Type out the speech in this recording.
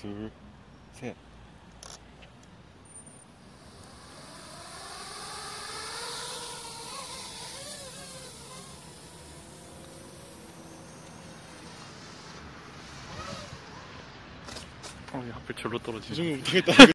둘, 셋. 어, 하필 절로 떨어지지? 이 정도 못하겠다.